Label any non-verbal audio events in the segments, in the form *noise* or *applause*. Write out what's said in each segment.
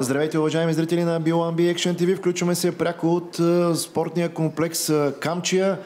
Здравейте, уважаеми зрители на B1B Action TV. Включваме се пряко от спортния комплекс Камчия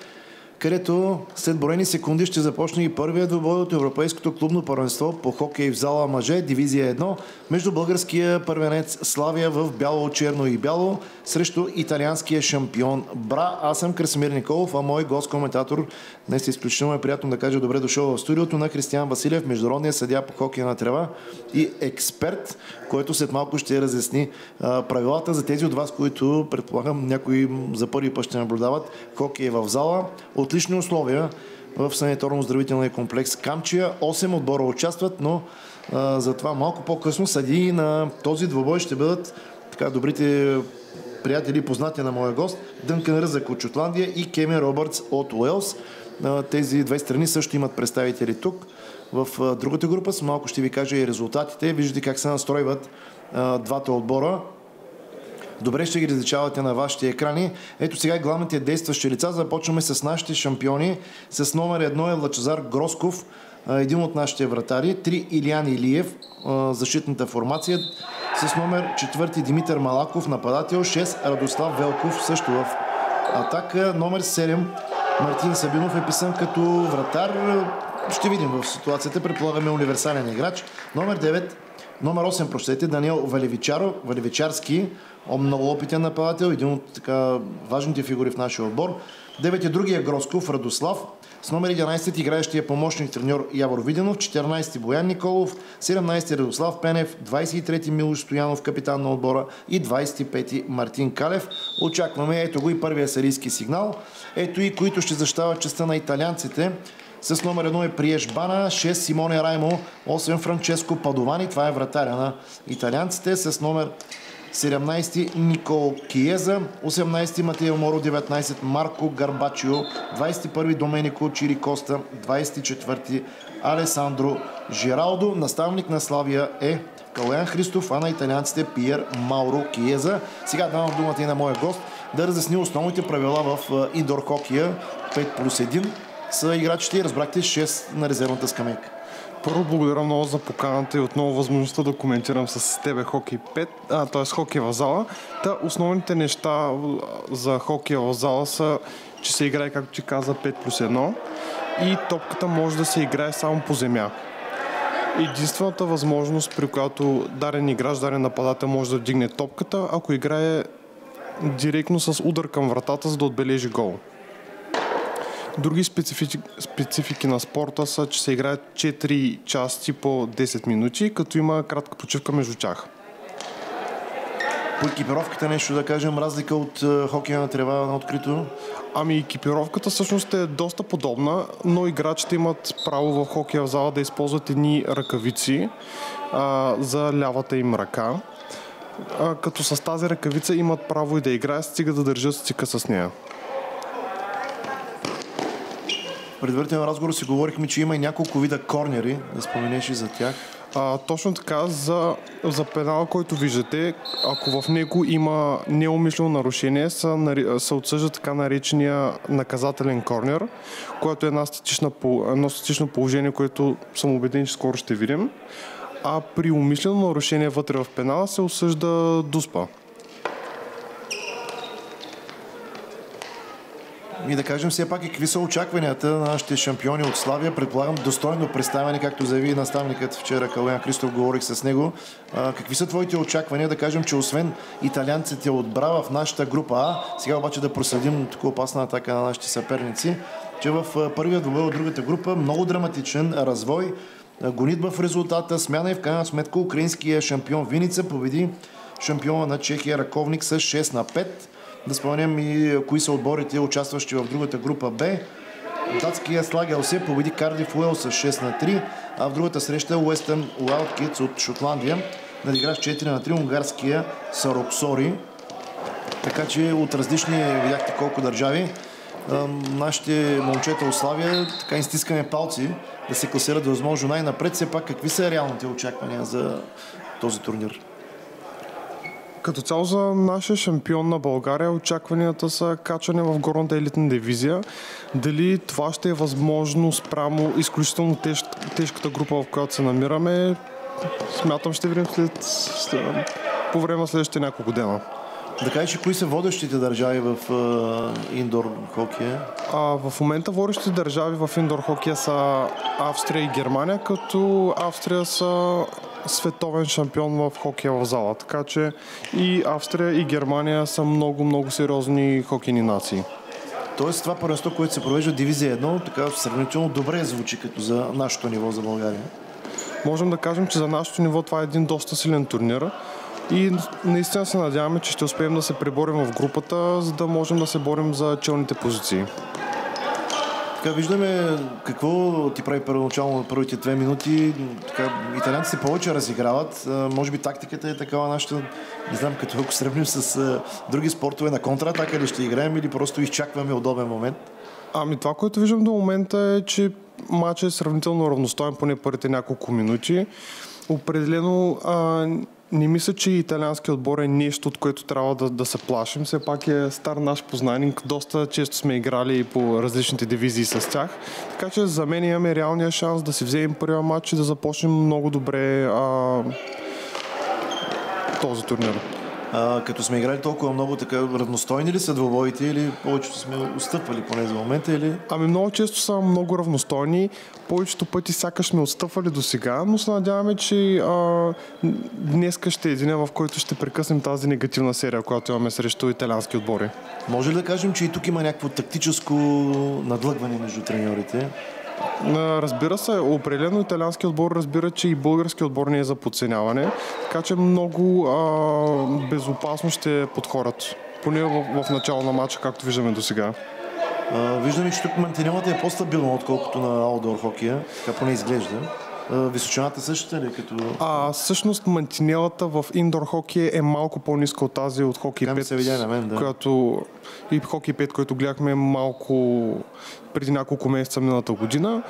където след броени секунди ще започне и първият двубой от Европейското клубно първенство по хокей в зала мъже, дивизия 1, между българския първенец Славия в бяло, черно и бяло срещу италианския шампион Бра. Аз съм Красимир Николов, а мой гост-коментатор днес изключително е приятно да кажа добре дошъл в студиото на Кристиан Василев, международния съдя по хокей на трева и експерт, който след малко ще разясни правилата за тези от вас, които предполагам някои за първи път ще наблюдават хокей в зала. Отлични условия в санаторно-здравителния комплекс Камчия. 8 отбора участват, но а, затова малко по-късно съди на този двобой ще бъдат така добрите приятели и познати на моя гост Дънкан Ръзък от Шотландия и Кеми Робъртс от Уелс. Тези две страни също имат представители тук. В другата група с малко ще ви кажа и резултатите. Виждате как се настройват двата отбора. Добре ще ги различавате на вашите екрани. Ето сега главните действащи лица. Започваме с нашите шампиони. С номер едно е Лачазар Гросков, един от нашите вратари. Три Илиан Илиев, защитната формация. С номер четвърти Димитър Малаков, нападател. 6 Радослав Велков, също в атака. Номер 7 Мартин Сабинов е писан като вратар. Ще видим в ситуацията. Предполагаме универсален играч. Номер 9 Номер 8, прощете, Даниел Валевичаро, Валевичарски, много опитен нападател, един от така важните фигури в нашия отбор. 9 е другия Гросков, Радослав. С номер 11 играещия помощник треньор Явор Виденов, 14 Боян Николов, 17 Радослав Пенев, 23 Милош Стоянов, капитан на отбора и 25 Мартин Калев. Очакваме ето го и първия сарийски сигнал. Ето и които ще защитават частта на италианците. С номер 1 е Приеш Бана, 6 Симоне Раймо, 8 Франческо Падовани, това е вратаря на италианците. С номер 17 Никол Киеза, 18 Матео Моро, 19 Марко Гарбачио, 21 Доменико Чири Коста, 24 Алесандро Жиралдо. Наставник на Славия е Калоян Христов, а на италианците Пиер Мауро Киеза. Сега давам думата и на моя гост да разясни основните правила в индор хокия 5 плюс 1 са играчите и разбрахте 6 на резервната скамейка. Първо благодаря много за поканата и отново възможността да коментирам с тебе хокей 5, а, т.е. хокей в зала. Та основните неща за хокей в зала са, че се играе, както ти каза, 5 плюс 1 и топката може да се играе само по земя. Единствената възможност, при която дарен играч, дарен нападател може да вдигне топката, ако играе директно с удар към вратата, за да отбележи гол. Други специфики, специфики на спорта са, че се играят 4 части по 10 минути, като има кратка почивка между тях. По екипировката нещо да кажем, разлика от е, хокея на трева на открито? Ами екипировката всъщност е доста подобна, но играчите имат право в хокея в зала да използват едни ръкавици а, за лявата им ръка. А, като с тази ръкавица имат право и да играят, стига да държат стика с нея. Предварителен разговор си говорихме, че има и няколко вида корнери, да споменеш и за тях. А, точно така, за, за пенала, който виждате, ако в него има неумишлено нарушение, се, се отсъжда така наречения наказателен корнер, което е една статична, едно статично положение, което съм убеден, че скоро ще видим. А при умишлено нарушение вътре в пенала се осъжда дуспа. И да кажем все пак какви са очакванията на нашите шампиони от Славия. Предполагам достойно представяне, както заяви наставникът вчера Калуян Христов, говорих с него. А, какви са твоите очаквания? Да кажем, че освен италианците от Брава в нашата група А, сега обаче да проследим такова опасна атака на нашите съперници, че в първия двобой от другата група много драматичен развой, гонитба в резултата, смяна и в крайна сметка украинския шампион Виница победи шампиона на Чехия Раковник с 6 на 5. Да спомням и кои са отборите, участващи в другата група Б. Датския Слагел се победи Кардиф Уел с 6 на 3, а в другата среща Уестън Уайлдкитс от Шотландия надигра с 4 на 3 унгарския Сароксори. Така че от различни, видяхте колко държави, нашите момчета от Славия, така изтискаме палци да се класират възможно най-напред. Все пак какви са реалните очаквания за този турнир? Като цяло за нашия шампион на България очакванията са качване в горната елитна дивизия. Дали това ще е възможно спрямо изключително теж, тежката група, в която се намираме, смятам ще видим след, след по време на следващите няколко дена. Да кажеш, кои са водещите държави в индор хокея? А, в момента водещите държави в индор хокея са Австрия и Германия, като Австрия са световен шампион в хокея в зала. Така че и Австрия и Германия са много, много сериозни хокейни нации. Тоест това първенство, което се провежда дивизия 1, така сравнително добре звучи като за нашето ниво за България. Можем да кажем, че за нашето ниво това е един доста силен турнир. И наистина се надяваме, че ще успеем да се преборим в групата, за да можем да се борим за челните позиции. Така, виждаме какво ти прави първоначално на първите две минути. Така, италианците повече разиграват. може би тактиката е такава нашата, не знам, като ако сравним с а, други спортове на контратака ли ще играем или просто изчакваме удобен момент? Ами това, което виждам до момента е, че матчът е сравнително равностоен поне първите няколко минути. Определено а, не мисля, че италиански отбор е нещо, от което трябва да, да се плашим. Все пак е стар наш познайник. Доста често сме играли по различните дивизии с тях. Така че за мен имаме реалния шанс да си вземем първия матч и да започнем много добре а, този турнир. А, като сме играли толкова много, така равностойни ли са двобоите или повечето сме отстъпвали поне за момента? Или? Ами много често са много равностойни. Повечето пъти сякаш сме отстъпвали до сега, но се надяваме, че а, днеска ще е деня, в който ще прекъснем тази негативна серия, която имаме срещу италиански отбори. Може ли да кажем, че и тук има някакво тактическо надлъгване между треньорите? Разбира се, определено италиански отбор разбира, че и български отбор не е за подценяване, така че много а, безопасно ще подходят. Поне в, в начало на матча, както виждаме до сега. Виждаме, че тук мантинелата е по-стабилна, отколкото на аутдор хокея. Така поне изглежда. Височината същата ли? Е като... А, всъщност мантинелата в индор хокей е малко по-ниска от тази от хокей 5, се видя на мен, да. която и хокей 5, който гледахме малко преди няколко месеца миналата година.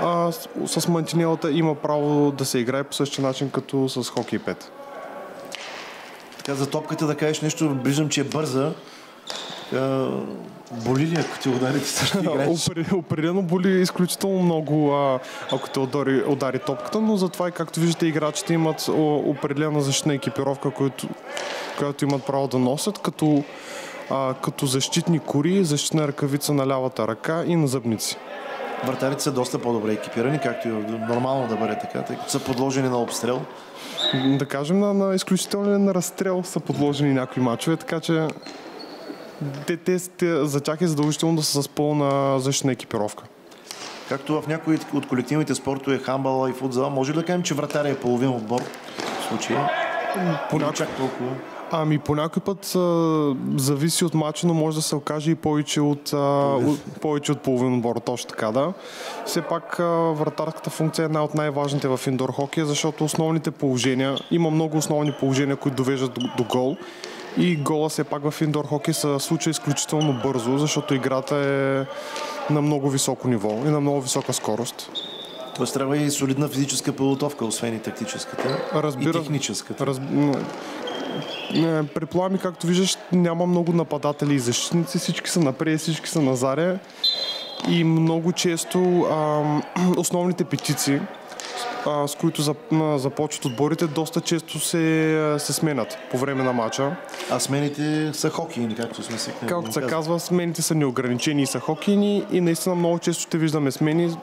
А, с, с мантинелата има право да се играе по същия начин като с хокей 5. Така за топката да кажеш нещо, виждам, че е бърза. Боли ли, ако ти удари ти? *laughs* Определено боли изключително много, а, ако те удари, удари топката, но затова и както виждате играчите имат определена защитна екипировка, която, която имат право да носят, като, а, като защитни кори, защитна ръкавица на лявата ръка и на зъбници. Вратарите са доста по-добре екипирани, както и нормално да бъде така, тъй като са подложени на обстрел. Да кажем, на, на изключителен разстрел са подложени някои мачове, така че те, те, те, за тях е задължително да са с пълна защитна екипировка. Както в някои от колективните спортове, хамбала и футзал, може да кажем, че вратаря е половин отбор в случая? Понякога. Чак толкова. Ами по някой път а, зависи от мача, но може да се окаже и повече от, а, от, повече от половин отбор, точно така да. Все пак а, вратарската функция е една от най-важните в индор хокея, защото основните положения, има много основни положения, които довеждат до, до гол и гола все пак в индор хокей се случва изключително бързо, защото играта е на много високо ниво и на много висока скорост. Тоест трябва и солидна физическа подготовка, освен и тактическата Разбира, и техническата. Раз... Предполагам и както виждаш, няма много нападатели и защитници, всички са напред, всички са назаре и много често а, *clears throat* основните петици а, с които започват отборите, доста често се, се сменят по време на матча. А смените са хокейни, както сме си Както се казва, смените са неограничени и са хокейни и наистина много често ще виждаме смени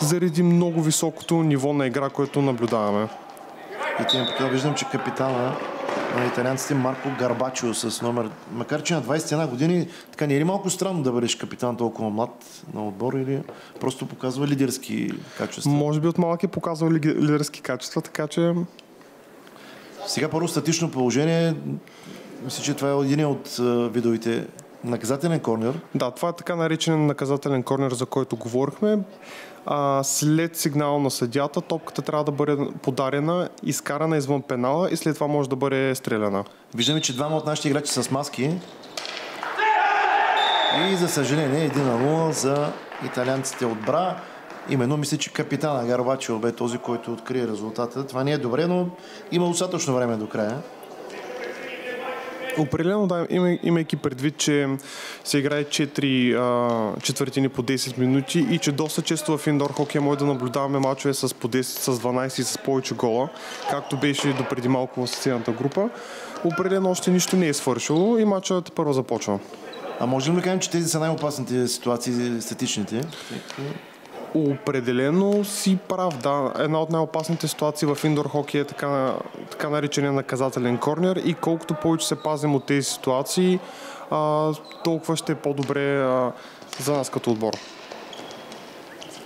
заради много високото ниво на игра, което наблюдаваме. И тем виждам, че капитана на италианците Марко Гарбачио с номер, макар че на 21 години, така не е ли малко странно да бъдеш капитан толкова млад на отбор или просто показва лидерски качества? Може би от малък е показва лидерски качества, така че... Сега първо статично положение, мисля, че това е един от видовите наказателен корнер. Да, това е така наречен наказателен корнер, за който говорихме а, след сигнал на съдята топката трябва да бъде подарена, изкарана извън пенала и след това може да бъде стреляна. Виждаме, че двама от нашите играчи са с маски. И за съжаление 1 на 0 за италианците от Бра. Именно мисля, че капитана Гарбачио бе този, който открие резултата. Това не е добре, но има достатъчно време до края. Определено да, има, имайки предвид, че се играе 4 а, четвъртини по 10 минути и че доста често в индор хокея може да наблюдаваме мачове с по 10, с 12 и с повече гола, както беше и допреди малко в съседната група. Определено още нищо не е свършило и мачът първо започва. А можем да кажем, че тези са най-опасните ситуации, статичните? Определено си прав, да. Една от най-опасните ситуации в индор хокей е така, така наречения наказателен корнер и колкото повече се пазим от тези ситуации, а, толкова ще е по-добре а, за нас като отбор.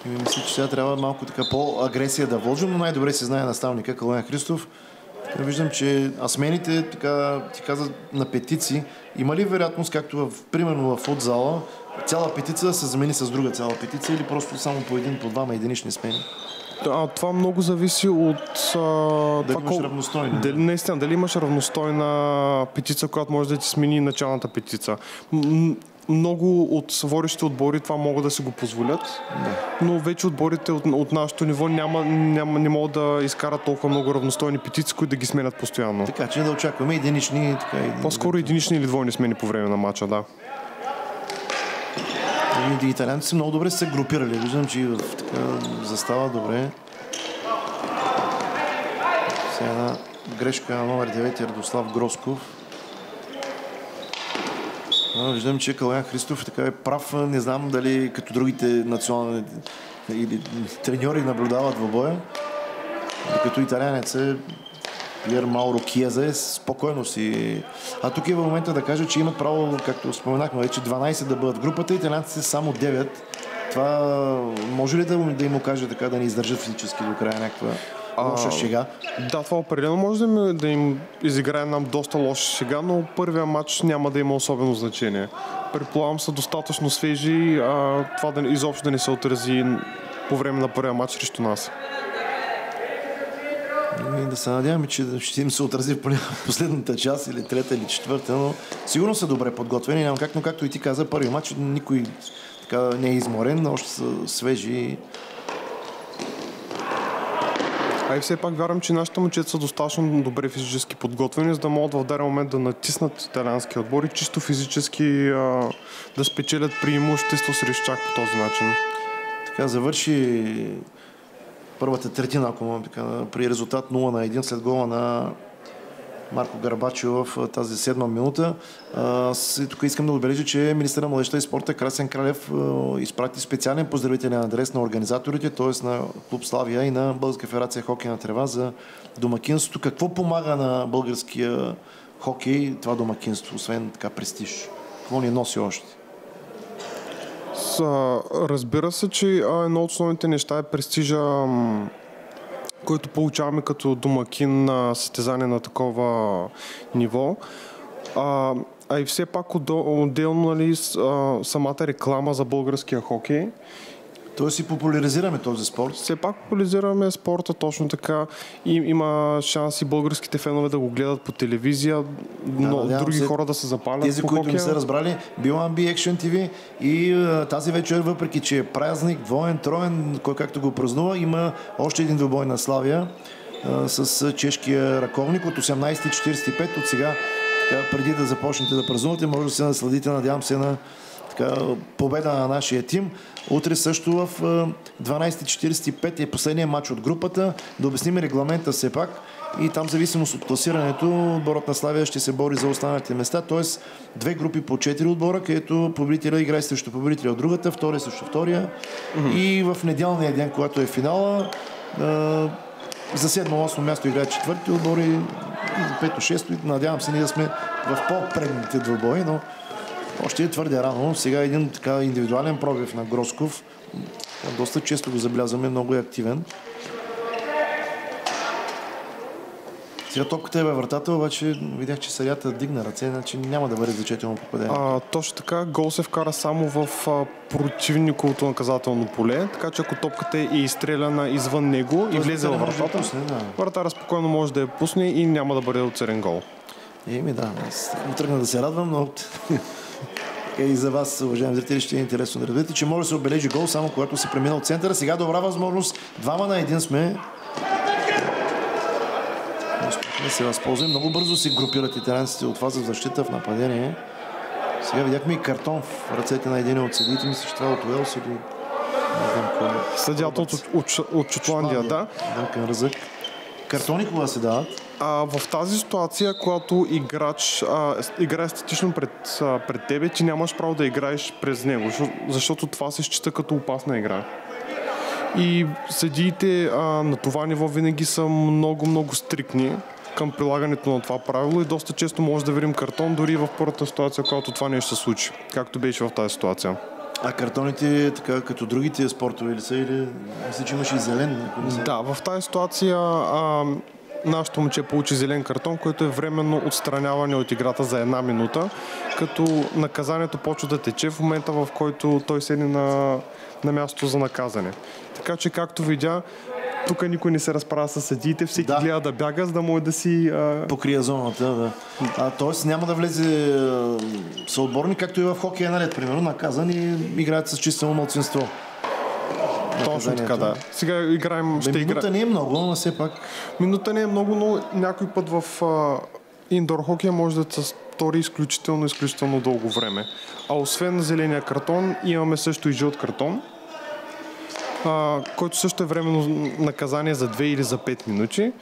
И мисля, че сега трябва малко така по-агресия да вложим, но най-добре се знае наставника Калуян Христов. Така виждам, че асмените, така ти каза, на петици, има ли вероятност, както в, примерно в футзала, цяла петица да се замени с друга цяла петица или просто само по един, по двама единични смени? А, това много зависи от... А, дали това, имаш равностойна. Дали, наистина, дали имаш равностойна петица, която може да ти смени началната петица. Много от водещите отбори това могат да си го позволят, да. но вече отборите от, от нашото ниво няма, няма, не могат да изкарат толкова много равностойни петиции, които да ги сменят постоянно. Така че да очакваме единични... Така, един... По-скоро единични или двойни смени по време на матча, да. И италианците много добре се групирали. Виждам, че и в така застава добре. Сега една грешка на номер 9 Радослав Гросков. Виждам, че Калян Христов така е прав. Не знам дали като другите национални или треньори наблюдават в боя. Докато италянец е Пиер Мауро Киеза е спокойно си. А тук е в момента да кажа, че имат право, както споменахме вече, 12 да бъдат групата, италянците са само 9. Това може ли да, да им окаже така да не издържат физически до края някаква лоша шега? Да, това определено може да им, да им изиграе нам доста лоша шега, но първия матч няма да има особено значение. Предполагам са достатъчно свежи, а това да, изобщо да не се отрази по време на първия матч срещу нас. И да се надяваме, че ще им се отрази в *laughs* последната част или трета или четвърта, но сигурно са добре подготвени. Няма как, но както и ти каза, първи матч никой така не е изморен, още са свежи. А и все пак вярвам, че нашите момчета са достатъчно добре физически подготвени, за да могат в даден момент да натиснат италиански отбор и чисто физически а, да спечелят преимущество срещу чак по този начин. Така завърши първата третина, ако така, при резултат 0 на 1 след гола на Марко Гарбачо в тази седма минута. тук искам да отбележа, че министър на младежта и спорта Красен Кралев изпрати специален поздравителен адрес на организаторите, т.е. на Клуб Славия и на Българска федерация хокей на трева за домакинството. Какво помага на българския хокей това домакинство, освен така престиж? Какво ни носи още? Разбира се, че едно от основните неща е престижа, който получаваме като домакин на състезание на такова ниво. А, а и все пак отделно нали, самата реклама за българския хокей Тоест си популяризираме този спорт. Все пак популяризираме спорта точно така. И, има шанс и българските фенове да го гледат по телевизия, но да, други се, хора да се запалят Тези, по които хокея. не са разбрали, B1B Action TV и uh, тази вечер, въпреки че е празник, двоен, троен, кой както го празнува, има още един двубой на Славия uh, с чешкия ръковник от 18.45 от сега така, преди да започнете да празнувате, може да се насладите, надявам се, на така, победа на нашия тим. Утре също в 12.45 е последния матч от групата. Да обясним регламента все пак. И там, зависимост от класирането, отборът на Славия ще се бори за останалите места. Тоест, две групи по 4 отбора, където победителя играе срещу победителя от другата, втория срещу втория. Mm-hmm. И в неделния ден, когато е финала, за 7-8 място играят четвърти отбори, за 5-6. Надявам се ние да сме в по-предните двобои, но още е твърде рано. Сега един така индивидуален пробив на Гросков. Доста често го забелязваме, много е активен. Сега топката е във вратата, обаче видях, че Сарията дигна ръце, значи няма да бъде зачетено попадение. А, точно така, гол се вкара само в а, противниковото наказателно поле, така че ако топката е изстреляна извън него и влезе във вратата, да да. вратара спокойно може да я пусне и няма да бъде оцерен гол. Еми да, аз тръгна да се радвам, но е *laughs* и за вас, уважаеми зрители, ще е интересно да разберете, че може да се обележи гол само когато се премина от центъра. Сега добра възможност. Двама на един сме. да се възползваме. Много бързо се групират италянците от фаза в защита в нападение. Сега видяхме и картон в ръцете на един от съдиите. Мисля, че това е от Уелс или не знам кой. Съдята от, от, от Шотландия, да. Дънкан Ръзък. Картони кога се дават? А, в тази ситуация, когато играч а, играе статично пред, а, пред тебе, ти нямаш право да играеш през него, защото, това се счита като опасна игра. И съдиите а, на това ниво винаги са много, много стрикни към прилагането на това правило и доста често може да видим картон дори и в първата ситуация, когато това нещо се случи, както беше в тази ситуация. А картоните, така като другите спортове ли са или мисля, че имаше и зелен. ако не се- Да, в тази ситуация а, нашето момче получи зелен картон, който е временно отстраняване от играта за една минута, като наказанието почва да тече в момента, в който той седне на, на място за наказане. Така че, както видя, тук никой не се разправя с съдиите, всеки Да. гледа да бяга, за да може да си... А... покрия зоната, да. А, тоест няма да влезе съотборник, както и в хокея на лед, примерно, наказан и играят с числено младсинство. Точно така, да. Сега играем... Бе, Ще игра... минута не е много, но все пак Минута не е много, но някой път в а, индор хокея може да се стори изключително, изключително дълго време. А освен зеления картон, имаме също и жълт картон, а, който също е временно наказание за 2 или за 5 минути.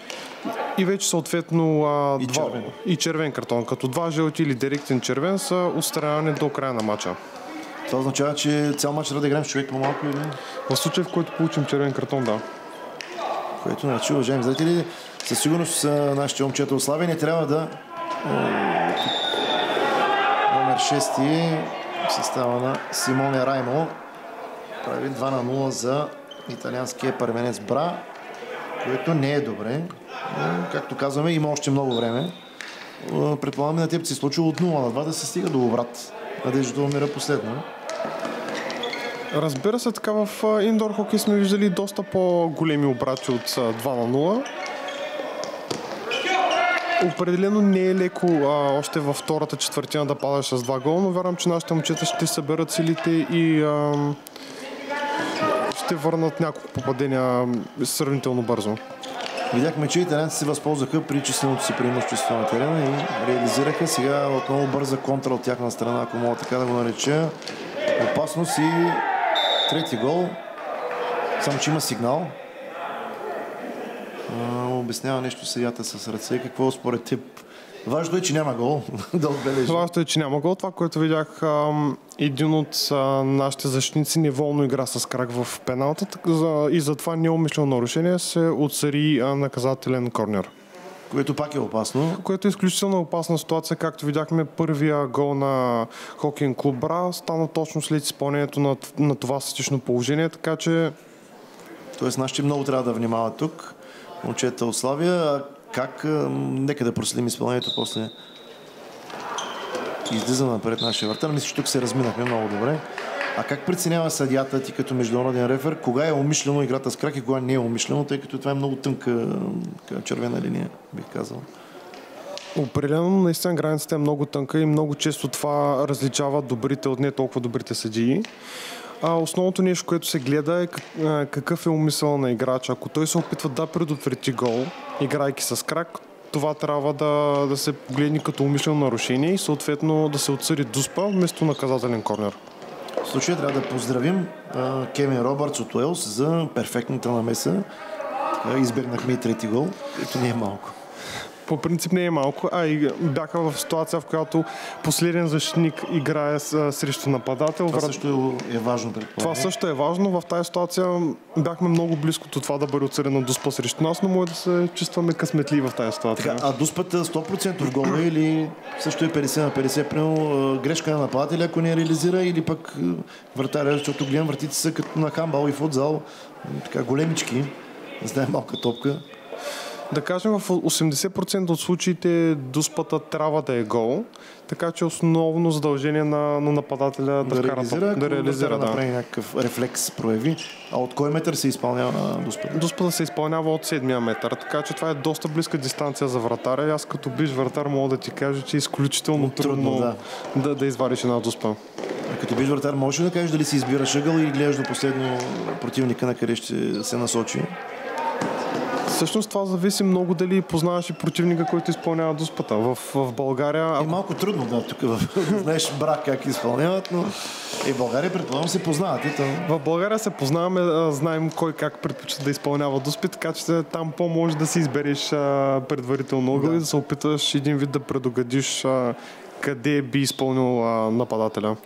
И вече съответно а, И два, червен. и червен картон. Като два жълти или директен червен са отстраняване до края на матча. Това означава, че цял мач трябва да играем с човек по-малко или... В случай, в който получим червен картон, да. Което значи, уважаеми зрители, със сигурност нашите момчета не трябва да номер 6 състава на Симоне Раймо прави 2 на 0 за италианския първенец Бра, което не е добре. Но, както казваме, има още много време. Предполагаме на теб се е случило от 0 на 2 да се стига до обрат. Надеждата умира последно. Разбира се, така в индор хокей сме виждали доста по-големи обрати от а, 2 на 0. Определено не е леко а, още във втората четвъртина да падаш с два гола, но вярвам, че нашите момчета ще съберат силите и а, ще върнат няколко попадения сравнително бързо. Видяхме, че италянците се възползваха при численото си преимущество на терена и реализираха сега отново бърза контра от тяхна страна, ако мога така да го нареча. Опасност и трети гол. Само, че има сигнал. А, обяснява нещо съдята с ръце. Какво според теб? Важно е, че няма гол *laughs* да отбележи. Важното е, че няма гол. Това, което видях, един от нашите защитници неволно игра с крак в пеналта и затова неумишлено нарушение се отсъри наказателен корнер. Което пак е опасно. Което е изключително опасна ситуация, както видяхме първия гол на хокейн клуб Бра стана точно след изпълнението на, на това статично положение, така че Тоест, нашите много трябва да внимават тук. Момчета от Славия. Как? Нека да проследим изпълнението после. Излиза напред нашия вратар. Мисля, че тук се разминахме много добре. А как преценява съдята ти като международен рефер, кога е умишлено играта с крак и кога не е умишлено, тъй като това е много тънка червена линия, бих казал. определено наистина границата е много тънка и много често това различава добрите от не толкова добрите съдии. А основното нещо, което се гледа е какъв е умисъл на играча. Ако той се опитва да предотврати гол, играйки с крак, това трябва да, да се погледне като умишлено нарушение и съответно да се отсъди дуспа вместо наказателен корнер. В случая трябва да поздравим а, Кевин Робъртс от Уелс за перфектната намеса. Избегнахме и трети гол, което не е малко. По принцип не е малко, а и бяха в ситуация, в която последен защитник играе с, срещу нападател. Това Врат- също е важно, предполагам. това също е важно. В тази ситуация бяхме много близко до това да бъде отсъдена дуспа срещу нас, но може да се чувстваме късметли в тази ситуация. Така, а дуспата 100% гол е или също е 50 на 50? Примерно грешка на нападателя, ако не реализира, или пък вратаря, защото гледам вратите са като на хамбал и футзал, така големички, е малка топка. Да кажем, в 80% от случаите дуспата трябва да е гол, така че основно задължение на, на нападателя да, Да, вкара реализира, да реализира. да Да. направи някакъв рефлекс прояви. А от кой метър се изпълнява дуспата? Дуспата се изпълнява от седмия метър, така че това е доста близка дистанция за вратаря. И аз като биш вратар мога да ти кажа, че е изключително Трудно, трудно, да. да, да извадиш една дуспа. А като биш вратар, можеш ли да кажеш дали си избираш ъгъл или гледаш до последно противника на къде ще се насочи? Всъщност това зависи много дали познаваш и противника, който изпълнява дуспата. В, в България... Е малко трудно да тук *laughs* знаеш брак как изпълняват, но и в България предполагам се познават. И то... В България се познаваме, знаем кой как предпочита да изпълнява дуспи, така че там по-може да си избереш предварително да. и да се опиташ един вид да предугадиш а, къде би изпълнил нападателя.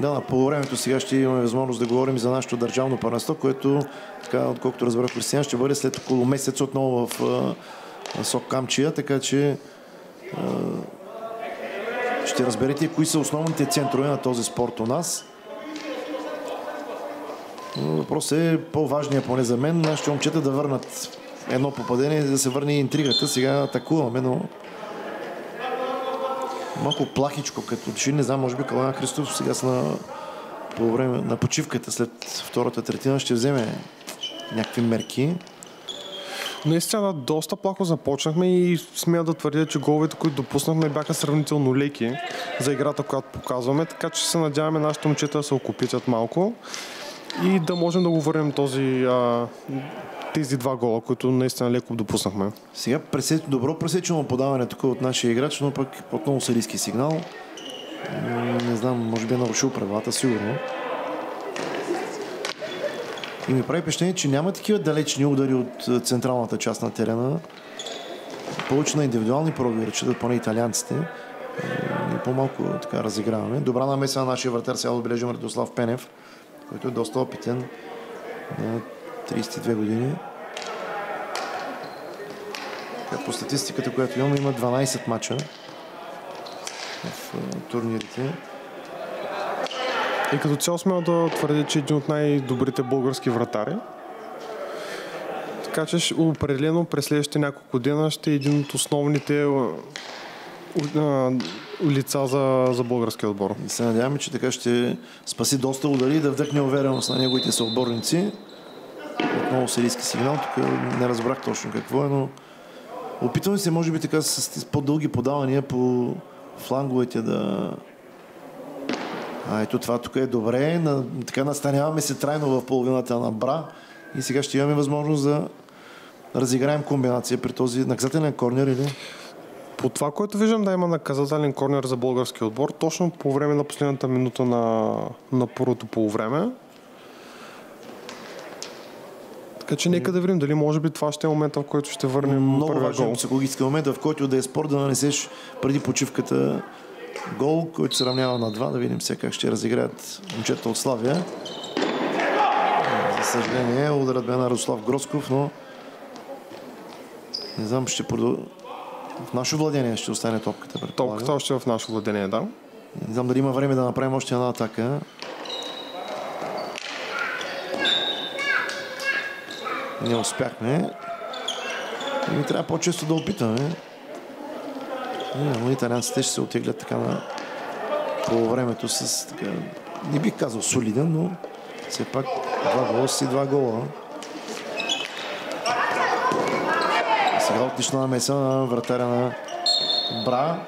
Да, по времето сега ще имаме възможност да говорим за нашето държавно първенство, което, така, отколкото разбрах Кристиян, ще бъде след около месец отново в а, Сок Камчия, така че а, ще разберете кои са основните центрове на този спорт у нас. Въпросът е по-важният поне за мен, нашите момчета да върнат едно попадение, да се върне интригата. Сега атакуваме, но малко плахичко, като че не знам, може би Калана Христов сега са на, по време на почивката след втората третина ще вземе някакви мерки. Наистина, доста плахо започнахме и смея да твърдя, че головете, които допуснахме, бяха сравнително леки за играта, която показваме, така че се надяваме нашите момчета да се окупитят малко и да можем да го върнем този а, тези два гола, които наистина леко допуснахме. Сега пресеч, добро пресечено подаване тук от нашия играч, но пък отново са риски сигнал. Не знам, може би е нарушил правилата, сигурно. И ми прави впечатление, че няма такива далечни удари от е, централната част на терена. Повече на индивидуални проби речетат поне италианците. И по-малко така разиграваме. Добра намеса на нашия вратар сега отбележим Радослав Пенев, който е доста опитен. 32 години. По статистиката, която имаме, има 12 мача в турнирите. И като цяло сме да твърдя, че е един от най-добрите български вратари. Така че определено през следващите няколко дена ще е един от основните лица за, за българския отбор. И се надяваме, че така ще спаси доста удари и да вдъхне увереност на неговите съотборници. Отново сирийски сигнал. Тук не разбрах точно какво е, но опитваме се, може би така, с по-дълги подавания по фланговете да... А, ето това тук е добре. На, така настаняваме се трайно в половината на Бра. И сега ще имаме възможност да разиграем комбинация при този наказателен корнер или... По това, което виждам да има наказателен корнер за български отбор, точно по време на последната минута на, на първото полувреме, така че нека да видим дали може би това ще е момента, в който ще върнем Много важен психологически момент, в който да е спор да нанесеш преди почивката гол, който се равнява на два. Да видим сега как ще разиграят момчета от Славия. За съжаление, ударът бе на Радослав Гросков, но не знам, ще продължи. В наше владение ще остане топката. Топката още в наше владение, да. Не знам дали има време да направим още една атака. Не успяхме. И трябва по-често да опитаме. Но италианците ще се отеглят така на времето с така, не бих казал солиден, но все пак два гола си два гола. Сега отлична намеса на вратаря на Бра.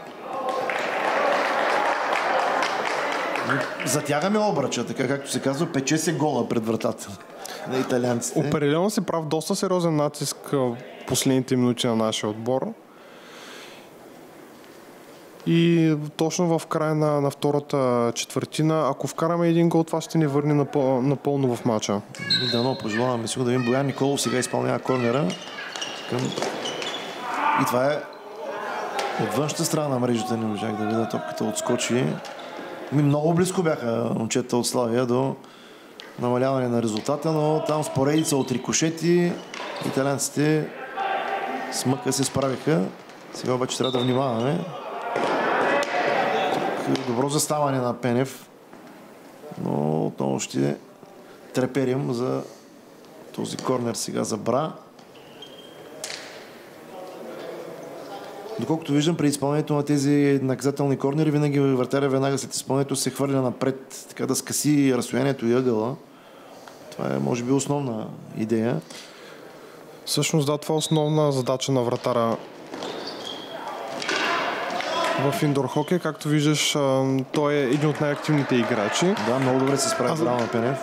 Затягаме обръча, така както се казва, пече се гола пред вратата на италианците. Определено си прав доста сериозен натиск последните минути на нашия отбор. И точно в края на, на втората четвъртина, ако вкараме един гол, това ще ни върне напъл, напълно в матча. Дано пожелаваме сега да видим Боян Николов сега изпълнява корнера. Към... И това е от външната страна на мрежата не можах да видя топката отскочи. Ми много близко бяха момчета от Славия до намаляване на резултата, но там с поредица от рикошети италянците с мъка се справиха. Сега обаче трябва да внимаваме. Добро заставане на Пенев, но отново ще треперим за този корнер сега за Бра. Доколкото виждам, при изпълнението на тези наказателни корнери, винаги вратаря веднага след изпълнението се хвърля напред, така да скъси разстоянието и ъгъла. Това е, може би, основна идея. Всъщност, да, това е основна задача на вратара в индор хокей. Както виждаш, той е един от най-активните играчи. Да, много добре се справя за... Пенев.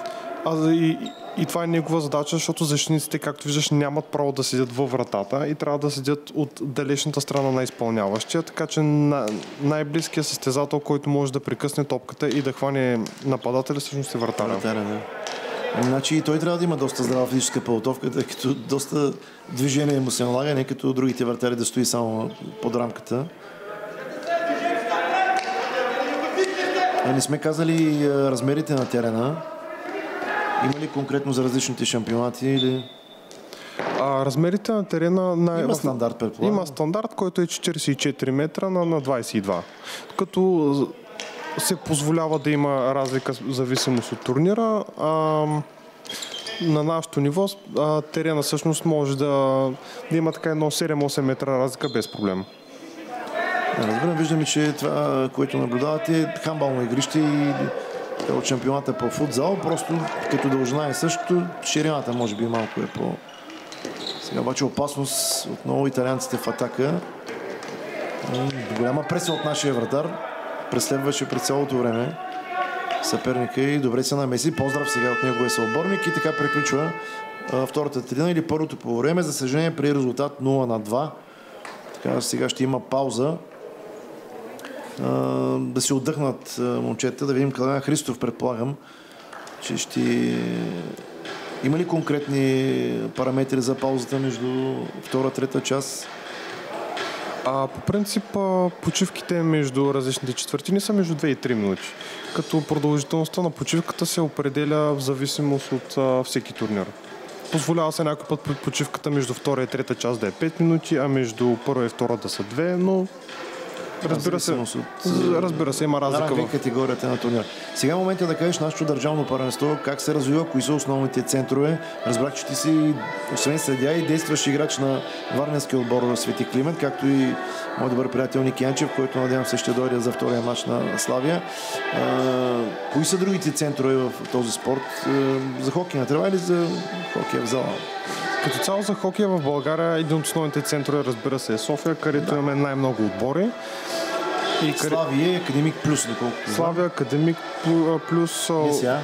А, и, и това е негова задача, защото защитниците, както виждаш, нямат право да седят във вратата и трябва да седят от далечната страна на изпълняващия, така че на, най-близкият състезател, който може да прекъсне топката и да хване нападателя, всъщност е вратаря. Вратаря, да. Значи и той трябва да има доста здрава физическа подготовка, тъй като доста движение му се налага, не като другите вратари да стои само под рамката. А не сме казали размерите на терена. Има ли конкретно за различните шампионати или... А, размерите на терена... На... Има стандарт, предполагам. Има стандарт, който е 44 метра на, на 22. Като се позволява да има разлика в зависимост от турнира. А, на нашото ниво а, терена всъщност може да, да има така едно 7-8 метра разлика без проблем. Разбирам, виждаме, че това, което наблюдавате е хамбално игрище и от шампионата по футзал, просто като дължина е същото, ширината може би малко е по... Сега обаче опасност отново италианците в атака. Голяма преса от нашия вратар. Преследваше през цялото време съперника и добре се намеси. Поздрав сега от неговия съоборник и така приключва втората трина или първото по време. За съжаление при резултат 0 на 2. Така сега ще има пауза да си отдъхнат момчета, да видим Калян Христов, предполагам, че ще има ли конкретни параметри за паузата между втора трета част? А, по принцип, почивките между различните четвъртини са между 2 и 3 минути. Като продължителността на почивката се определя в зависимост от всеки турнир. Позволява се някой път почивката между втора и трета част да е 5 минути, а между първа и втора да са 2, но Разбира се, от, разбира се, има разлика в категорията на турнира. Сега е момента да кажеш нашето държавно първенство, как се развива, кои са основните центрове. Разбрах, че ти си, освен съдя и действащ играч на Варненския отбор на Свети Климент, както и мой добър приятел Ники Янчев, който надявам се ще дойде за втория матч на Славия. Кои са другите центрове в този спорт? За хокей на трева или за хокей в зала? Като цяло за хокея в България един от основните центрове, разбира се, е София, където да. имаме най-много отбори. И къде... Славия и Академик Плюс, доколкото Славия, Академик Плюс. Не сега.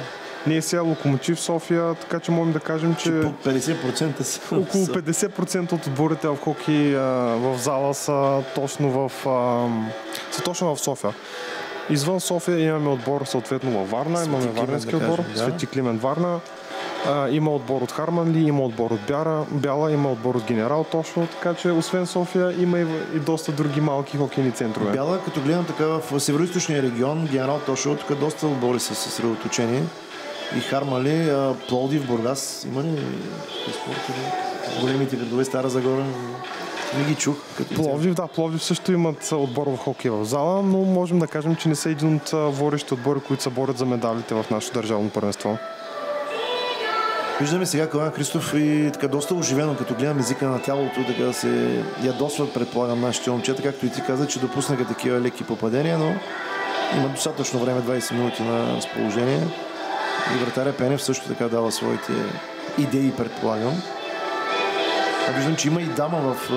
Ние сега Локомотив София, така че можем да кажем, че, че по 50% са... Около 50% от отборите в хокей в зала са точно в, са точно в София. Извън София имаме отбор съответно във Варна, Свети имаме Варненски отбор, да. Свети Климент Варна, а, има отбор от Харманли, има отбор от Бяра, Бяла, има отбор от Генерал точно, така че освен София има и, и доста други малки хокейни центрове. Бяла, като гледам така в северо регион, Генерал точно, тук доста отбори са съсредоточени. И Хармали, Плодив, Бургас, има ли спорт големите градове, Стара Загора? Не ги чух. Като Пловдив, да, Пловдив също имат отбор в хокей в зала, но можем да кажем, че не са един от водещите отбори, които се борят за медалите в нашето държавно първенство. Виждаме сега Калан Христов и така доста оживено, като гледам езика на тялото, така да се ядосват, предполагам, нашите момчета, както и ти каза, че допуснаха такива леки попадения, но има достатъчно време, 20 минути на разположение. И вратаря Пенев също така дава своите идеи, предполагам. А виждам, че има и дама в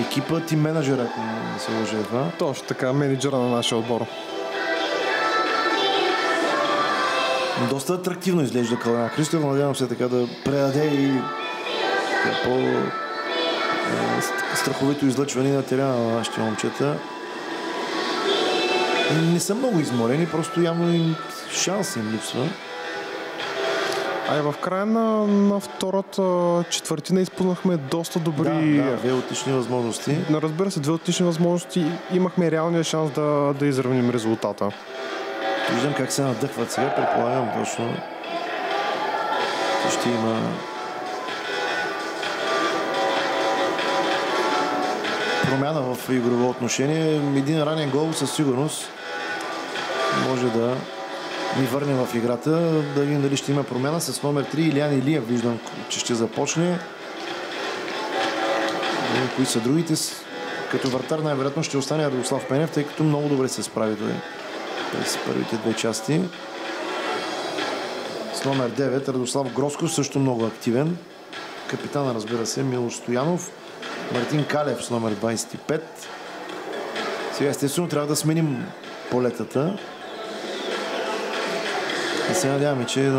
екипа, ти менеджер, ако не се лъжа това. Точно така, менеджера на нашия отбор. Доста атрактивно изглежда Калина Христов. Надявам се така да предаде и по страховито излъчване на терена на нашите момчета. Не са много изморени, просто явно им шанс им липсва. А и в края на, на втората четвъртина изпълнахме доста добри... Да, да, две отлични възможности. Разбира се, две отлични възможности. Имахме реалния шанс да, да изравним резултата. Виждам как се надъхват сега, предполагам точно. Ще има промяна в игрово отношение. Един ранен гол със сигурност може да ни върне в играта. Да видим дали ще има промяна с номер 3 Илиан Илиев. Виждам, че ще започне. Кои са другите? Като вратар най-вероятно ще остане Радослав Пенев, тъй като много добре се справи той през първите две части. С номер 9 Радослав Гроско също много активен. Капитана, разбира се, Милош Стоянов. Мартин Калев с номер 25. Сега естествено трябва да сменим полетата. И се надяваме, че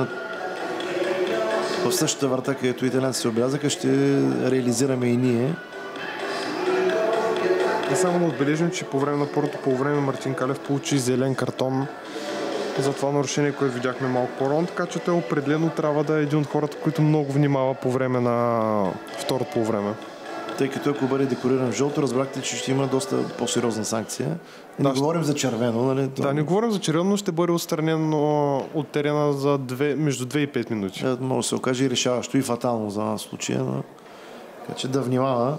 в същата врата, където италянци се облязаха, ще реализираме и ние. И само да отбележим, че по време на първото по време Мартин Калев получи зелен картон за това нарушение, което видяхме малко по-рано, така че той определено трябва да е един от хората, които много внимава по време на второто по време. Тъй като ако бъде декориран в жълто, разбрахте, че ще има доста по-сериозна санкция. Не да, говорим за червено, нали? Да, не говорим за червено, но ще бъде отстранен от терена за две, между 2 и 5 минути. Е, може да се окаже и решаващо и фатално за нас случая. Но... Така че да внимава.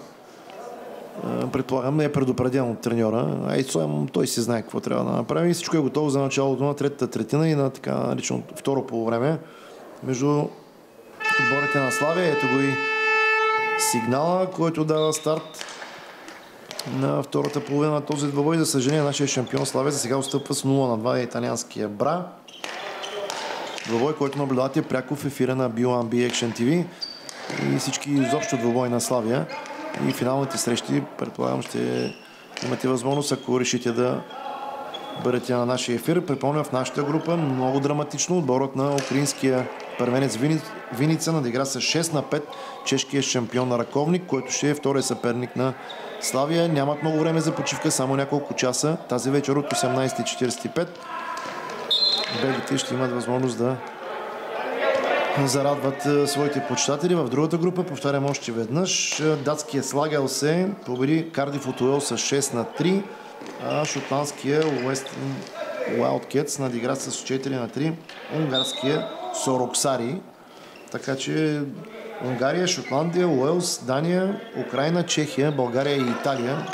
Е, предполагам, не е предупреден от треньора. А и той си знае какво трябва да направи. И всичко е готово за началото на третата третина и на така наречено второ полувреме между отборите на Славия. Ето го и сигнала, който дава старт на втората половина на този двобой. За съжаление, нашия шампион Славия за сега отстъпва с 0 на 2 италианския Бра. Двобой, който наблюдавате пряко в ефира на B1B Action TV и всички изобщо двобой на Славия и финалните срещи, предполагам, ще имате възможност, ако решите да бъдете на нашия ефир. Припомням в нашата група много драматично отборът на украинския първенец Виница надигра с 6 на 5 чешкия шампион на Раковник, който ще е втория съперник на Славия. Нямат много време за почивка, само няколко часа. Тази вечер от 18.45 белгите ще имат възможност да зарадват своите почитатели. В другата група, повтарям още веднъж, датския слагал се победи Кардиф от Уел с 6 на 3, а шотландския Уестън Wildcats надигра с 4 на 3 унгарския Сороксари. Така че Унгария, Шотландия, Уелс, Дания, Украина, Чехия, България и Италия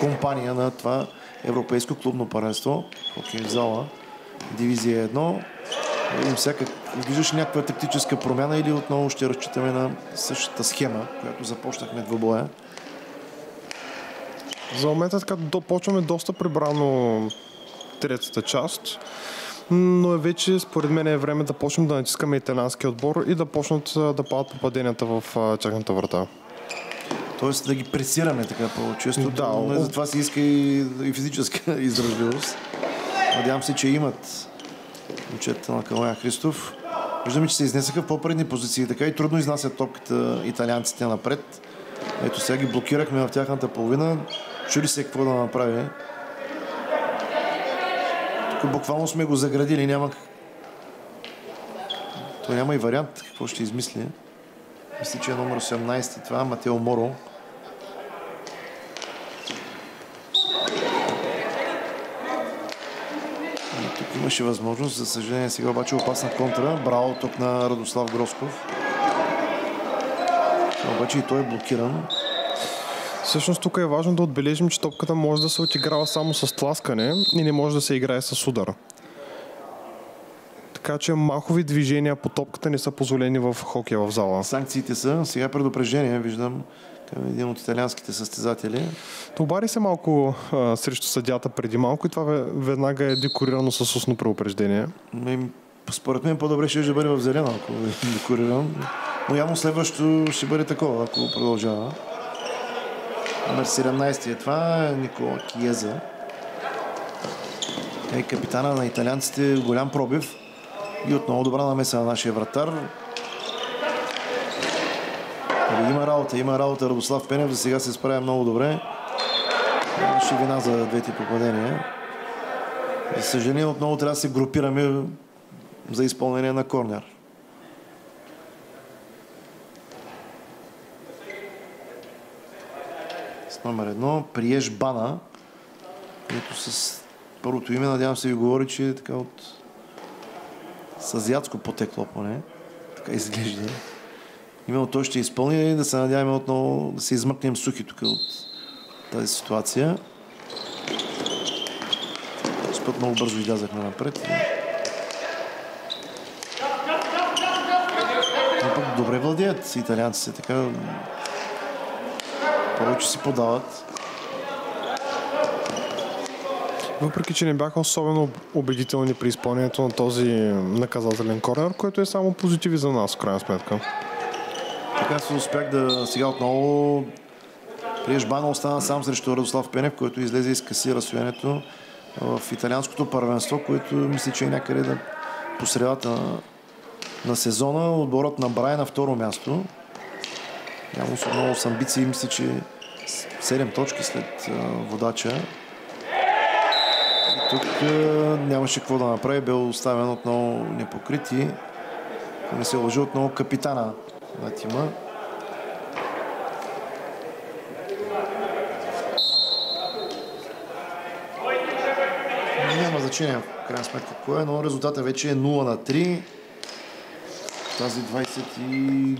компания на това европейско клубно паренство. Хокей в дивизия 1. Видим всяка, виждаш някаква тактическа промяна или отново ще разчитаме на същата схема, която започнахме двобоя. За момента така почваме доста прибрано третата част но е вече според мен е време да почнем да натискаме италянския отбор и да почнат да падат попаденията в тяхната врата. Тоест да ги пресираме така по-често. Да, но затова се иска и, и физическа *laughs* издръжливост. Надявам се, че имат момчета на Калая Христов. Виждаме, че се изнесаха в по-предни позиции, така и трудно изнасят топката италианците напред. Ето сега ги блокирахме в тяхната половина. Чули се какво да направи. Буквално сме го заградили. Няма... Той няма и вариант какво ще измисли. Мисля, че е номер 18 това, Матео Моро. Тук имаше възможност, за съжаление сега обаче опасна контра. Браво тук на Радослав Гросков. Обаче и той е блокиран. Всъщност тук е важно да отбележим, че топката може да се отиграва само с тласкане и не може да се играе с удар. Така че махови движения по топката не са позволени в хокея в зала. Санкциите са, сега предупреждение, виждам към един от италианските състезатели. Обари се малко а, срещу съдята преди малко и това веднага е декорирано с устно предупреждение. Според мен по-добре ще бъде в зелено, ако *laughs* е декориран. Но явно следващото ще бъде такова, ако продължава. Номер 17 е това, Никола Киеза. Е капитана на италианците, голям пробив. И отново добра намеса на нашия вратар. Ами има работа, има работа Радослав Пенев, за сега се справя много добре. Ще вина за двете попадения. За съжаление, отново трябва да се групираме за изпълнение на корнер. Номер едно. Приеш Бана, който с първото име, надявам се ви говори, че е така от с азиатско потекло поне. Така изглежда. Именно той ще изпълни и да се надяваме отново да се измъкнем сухи тук от тази ситуация. С път много бързо излязахме напред. Но пък добре владеят италианците, така повече си подават. Въпреки, че не бяха особено убедителни при изпълнението на този наказателен корнер, което е само позитиви за нас, в крайна сметка. Така се успях да сега отново Бана остана сам срещу Радослав Пенев, който излезе и скъси разстоянието в италианското първенство, което мисля, че е някъде да по средата на, на сезона. Отборът на Брай на второ място. Явно са много с амбиции. Мисля, че 7 точки след водача. И тук нямаше какво да направи. Бе оставен отново непокрити. Не се лъжи отново капитана на тима. Няма значение в крайна сметка кое, но резултата вече е 0 на 3. Тази 20 и...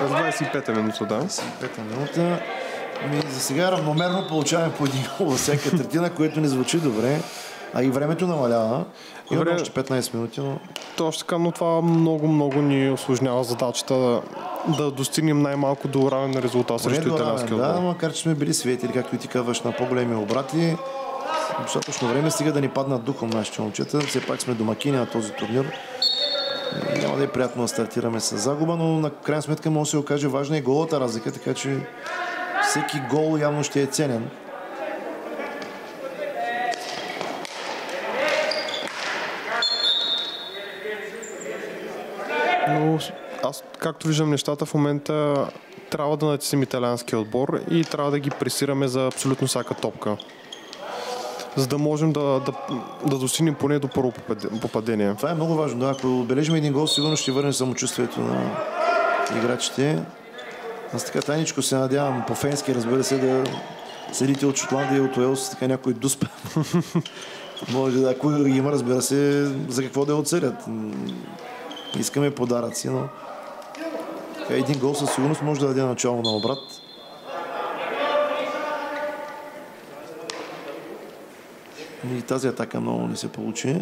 Тази 25-та минута, да. 25-та минута. Ми, за сега равномерно получаваме по един гол във всяка третина, което не звучи добре. А и времето намалява. Имаме Време- още 15 минути, но Точно така, но това много, много ни осложнява задачата да, да достигнем най-малко до равен резултат срещу равен, италианския да, отбор. макар че сме били свидетели, както и ти казваш, на по-големи обрати. Достатъчно време стига да ни паднат духом нашите момчета. Все пак сме домакини на този турнир. Няма да е приятно да стартираме с загуба, но на крайна сметка може да се окаже важна и голата разлика, така че всеки гол явно ще е ценен. Но аз, както виждам нещата, в момента трябва да натиснем италианския отбор и трябва да ги пресираме за абсолютно всяка топка. За да можем да, да, да достигнем поне до първо попаде- попадение. Това е много важно. Да, ако отбележим един гол, сигурно ще върне самочувствието на играчите. Аз така тайничко се надявам, по-фенски разбира се, да седите от Шотландия и от Уелс, така някой дуспа. *laughs* Може да, ако има, разбира се, за какво да я отсъдят. Искаме подаръци, но един гол със сигурност може да даде начало на обрат. И тази атака много не се получи.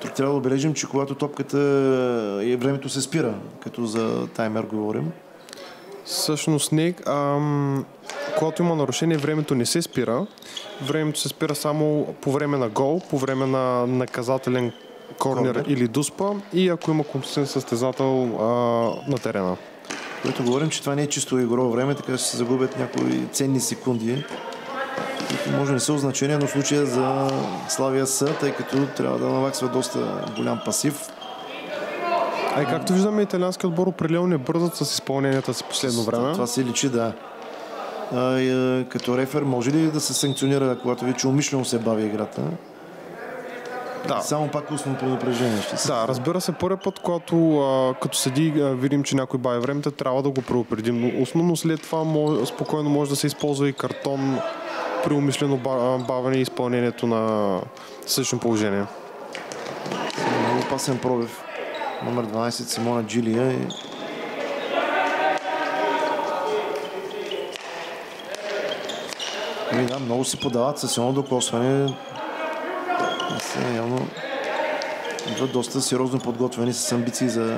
Тук трябва да отбележим, че когато топката и времето се спира, като за таймер говорим. Всъщност не, ам, когато има нарушение, времето не се спира. Времето се спира само по време на гол, по време на наказателен корнер, Корнер. или дуспа и ако има компетентен състезател а, на терена. Което говорим, че това не е чисто игрово време, така ще се загубят някои ценни секунди, които може да не са от значение, но случая за Славия са, тъй като трябва да наваксва доста голям пасив. А и както виждаме, италианският отбор определено не бързат с изпълненията си последно време. Това се личи, да. А, и, като рефер, може ли да се санкционира, когато вече умишлено се бави играта? Да. Само пак устно предупреждение ще се. Да, разбира се, първият път, когато а, като седи а, видим, че някой бави времето, трябва да го предупредим устно, но след това може, спокойно може да се използва и картон при умишлено бавене и изпълнението на същото положение. Много опасен пробив. Номер 12 Симона Джилия. И... Ами да, много си подават със силно докосване. Явно идват доста сериозно подготвени с амбиции за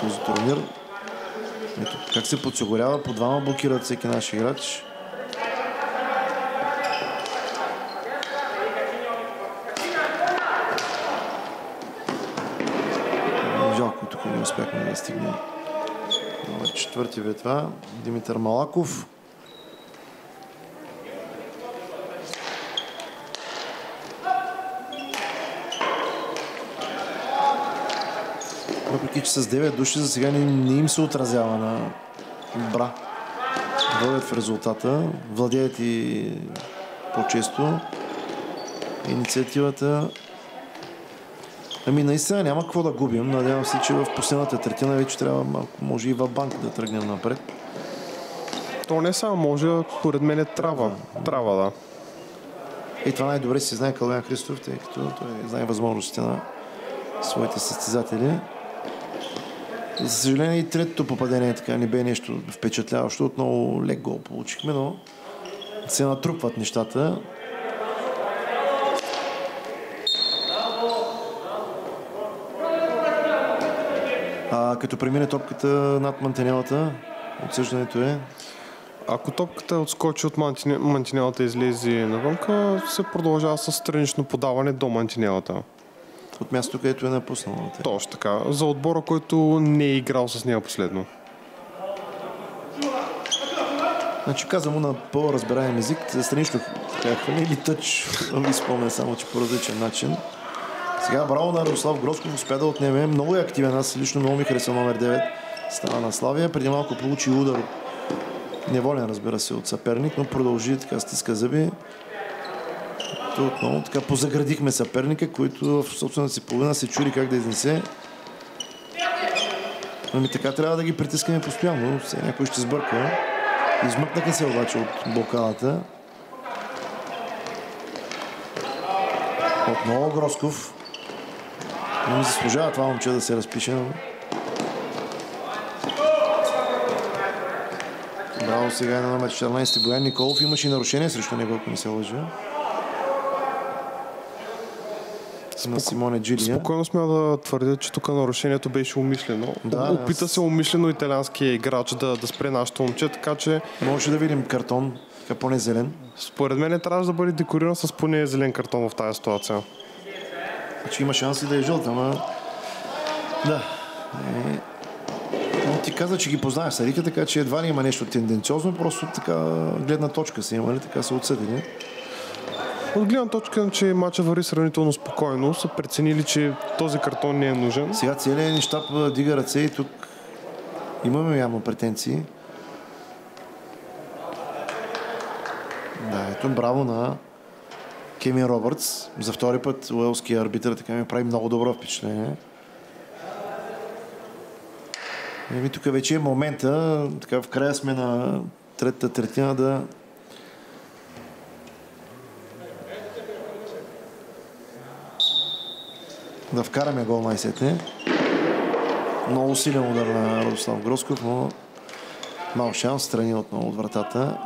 този турнир. Ето как се подсигурява, по двама блокират всеки наш играч. Жалко, тук не успяхме да стигнем. Номер четвърти бе това. Димитър Малаков. Въпреки, че с 9 души за сега не, не им се отразява на бра. Водят в резултата, владеят и по-често инициативата. Ами наистина няма какво да губим. Надявам се, че в последната третина вече трябва малко, може и в банк да тръгнем напред. То не само може, а според мен е трябва. Трябва, да. И това най-добре си знае Калуян Христов, тъй като той знае възможностите на своите състезатели. За съжаление и третото попадение така не бе нещо впечатляващо. Отново лек гол получихме, но се натрупват нещата. А като премине топката над мантенелата, отсъждането е Ако топката отскочи от мантине, мантинелата и излезе навънка, се продължава с странично подаване до мантинелата. От мястото, където е напуснал. Точно така. За отбора, който не е играл с нея последно. Значи казвам му на по-разбираем език, странично хване или тъч, ми спомня само, че по различен начин. Сега браво на Радослав Гросков успя да отнеме. Много е активен. Аз лично много ми хареса номер 9. Стана на Славия. Преди малко получи удар. Неволен, разбира се, от съперник, но продължи така стиска зъби. То отново така позаградихме съперника, който в собствената си половина се чури как да изнесе. Ами така трябва да ги притискаме постоянно. Все някой ще сбърка. Измъкнаха се обаче от блокадата. Отново Гросков. Не ми заслужава това момче да се разпише. Браво сега е на номер 14 Боян Николов. Имаше и нарушение срещу него, ако не се лъжа. На Симоне Джилия. Спокойно сме да твърдя, че тук нарушението беше умишлено. Да, Опита аз- се умишлено италианския играч да, да спре нашото момче, така че Може да видим картон, така поне зелен. според мен трябва да бъде декориран с поне зелен картон в тази ситуация. Значи има шанси да е жълт, ама... Да. Е... Но ти каза, че ги познаваш Сарика, така че едва ли има нещо тенденциозно, просто така гледна точка са имали, така са отсъдили. От гледна точка, че матча върви сравнително спокойно, са преценили, че този картон не е нужен. Сега целият ни щаб дига ръце и тук имаме явно претенции. Да, ето браво на Кемин Робъртс. За втори път уелския арбитър така ми прави много добро впечатление. Еми, тук вече е момента, така в края сме на третата третина да да вкараме гол най-сетне. Много силен удар на Радослав Гросков, но мал шанс, страни отново от вратата.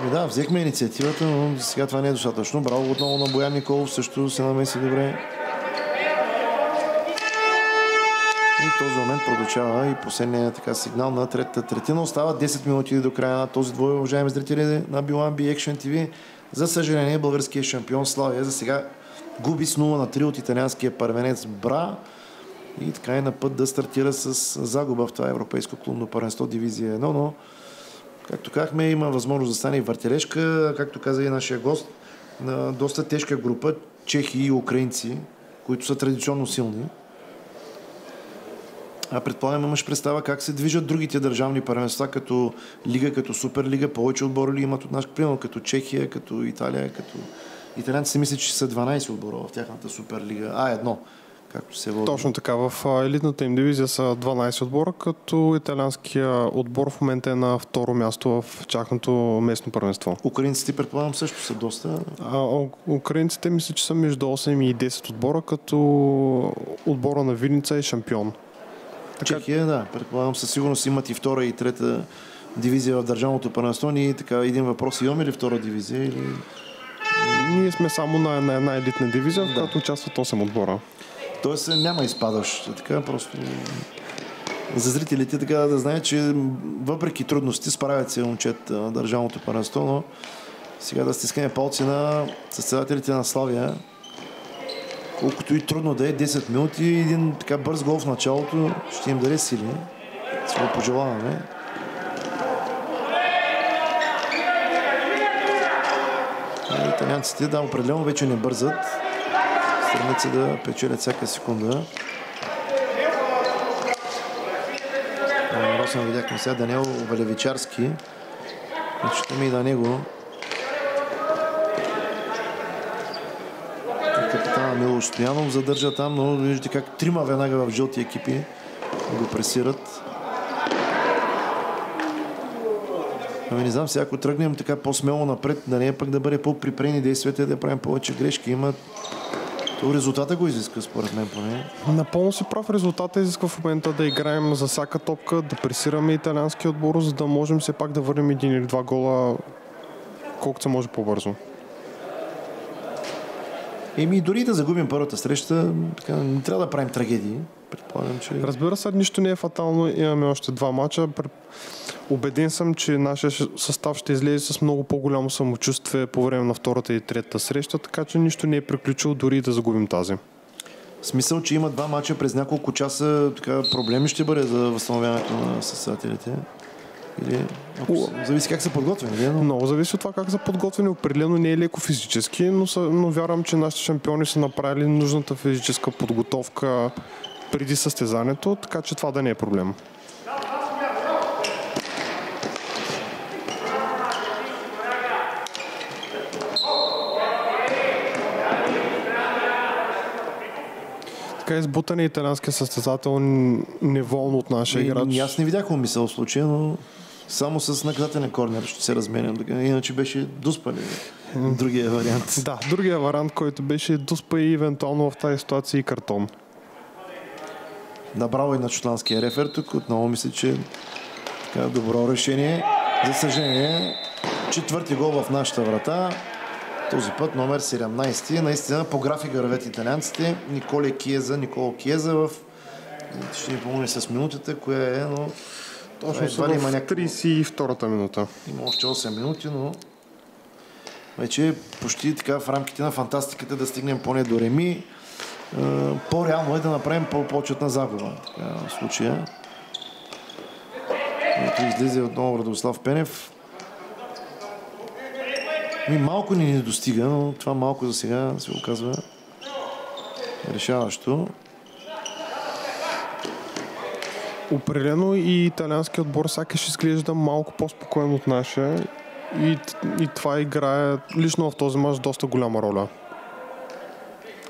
Ами да, взехме инициативата, но сега това не е достатъчно. Браво отново на Боян Николов, също се намеси добре. И този момент продължава и последния така сигнал на третата третина. Остава 10 минути до края на този двой, уважаеми зрители на Биламби Action TV. За съжаление, българският шампион Славия за сега губи с 0 на 3 от италианския първенец Бра и така е на път да стартира с загуба в това европейско клубно първенство дивизия 1, но както казахме, има възможност да стане и въртележка, както каза и нашия гост, на доста тежка група чехи и украинци, които са традиционно силни. А предполагам имаш представа как се движат другите държавни първенства, като лига, като суперлига, повече отбори ли имат от наш примерно, като Чехия, като Италия, като... Италианците си мислят, че са 12 отбора в тяхната суперлига. А, едно, както се води. Точно така, в елитната им дивизия са 12 отбора, като италианския отбор в момента е на второ място в тяхното местно първенство. Украинците, предполагам, също са доста. А, украинците мисля, че са между 8 и 10 отбора, като отбора на Виница е шампион. Чехия, да, предполагам, със сигурност имат и втора и трета дивизия в държавното първенство. Ние така един въпрос имаме ли втора дивизия или... Ние сме само на, на една елитна дивизия, в която участват 8 отбора. Тоест няма изпадащ. Така просто за зрителите така да знаят, че въпреки трудности справят се момчет на държавното първенство, но сега да стискаме палци на състезателите на Славия. Колкото и трудно да е 10 минути, един така бърз гол в началото ще им даде сили. Си го пожелаваме. И Италианците, да, определено вече не бързат. Стремят се да печелят всяка секунда. Росен видяхме сега Даниел Валевичарски. Начитаме и на него. Капитана Милош Стоянов задържа там, но виждате как трима веднага в жълти екипи го пресират. Ами не знам, сега ако тръгнем така по-смело напред, да не е пък да бъде по-припрени действията да правим повече грешки. Има... То резултата го изиска, според мен поне. Напълно си прав резултата изисква в момента да играем за всяка топка, да пресираме италианския отбор, за да можем все пак да върнем един или два гола колкото се може по-бързо. Еми, дори да загубим първата среща, така, не трябва да правим трагедии. Предполагам, че... Разбира се, нищо не е фатално. Имаме още два мача. Убеден съм, че нашия състав ще излезе с много по-голямо самочувствие по време на втората и третата среща, така че нищо не е приключило дори и да загубим тази. Смисъл, че има два мача през няколко часа, така проблеми ще бъде за възстановяването на състезателите. Или, ако, зависи как са подготвени. Не? Но... Много зависи от това как са подготвени. Определено не е леко физически, но, са, но вярвам, че нашите шампиони са направили нужната физическа подготовка преди състезанието, така че това да не е проблем. Така избутане италианския състезател неволно от нашия играч. Аз не видях умисъл в случая, но само с наказателен корнер ще се разменям. Иначе беше дуспали. Другия вариант. Да, другия вариант, който беше дуспа и евентуално в тази ситуация и картон. Да, браво и на шотландския рефер. Тук отново мисля, че така добро решение. За съжаление, четвърти гол в нашата врата. Този път номер 17. Наистина по графика ръвят италианците. Николе Киеза, Никола Киеза в... Ще ни помогне с минутата, коя е, но... Точно са има някакво... 32-та минута. Има още 8 минути, но вече почти така в рамките на фантастиката да стигнем поне до Реми. По-реално е да направим по-почетна загуба. Така, в случая. Ето излезе отново Радослав Пенев. Ми малко ни не достига, но това малко за сега се оказва решаващо. Определено и италианският отбор сякаш изглежда малко по-спокоен от нашия и, и това играе лично в този мач доста голяма роля.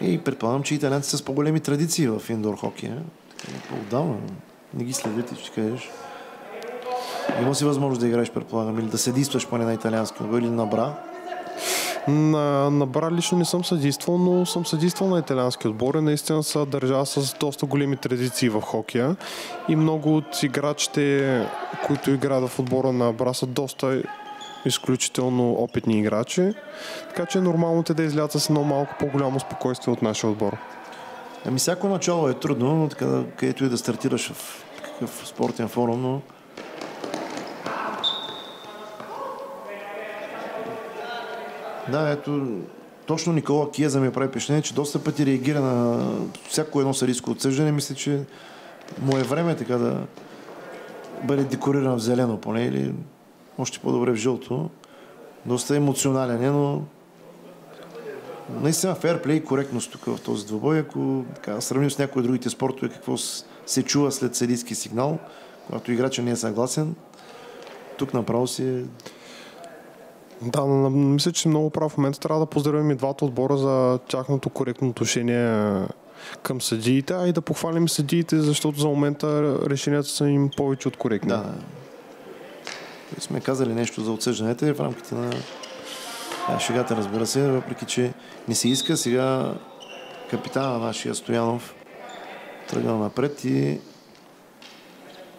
И предполагам, че италианците са с по-големи традиции в индор хокея. Отдавна не ги следват и ще кажеш. Има си възможност да играеш, предполагам, или да се действаш поне на италиански отбор или на бра. На, на Бра лично не съм съдействал, но съм съдействал на италиански отбори. Наистина са държава с доста големи традиции в хокея и много от играчите, които играят в отбора на Бра са доста изключително опитни играчи. Така че е нормално те да излязат с едно малко по-голямо спокойствие от нашия отбор. Ами всяко начало е трудно, но така, където и да стартираш в такъв спортен форум, но Да, ето, точно Никола Киеза ми прави впечатление, че доста пъти реагира на всяко едно сарийско отсъждане. Мисля, че му е време така да бъде декориран в зелено поне или още по-добре в жълто. Доста емоционален е, но наистина ферплей и коректност тук в този двобой. Ако така, сравним с някои от другите спортове, какво се чува след съдийски сигнал, когато играча не е съгласен, тук направо си е да, мисля, че много прав. В момента трябва да поздравим и двата отбора за тяхното коректно отношение към съдиите, а и да похвалим съдиите, защото за момента решенията са им повече от коректни. Да. Сме казали нещо за отсъждането в рамките на шегата, разбира се, въпреки че не се иска. Сега капитана на нашия Стоянов тръгна напред и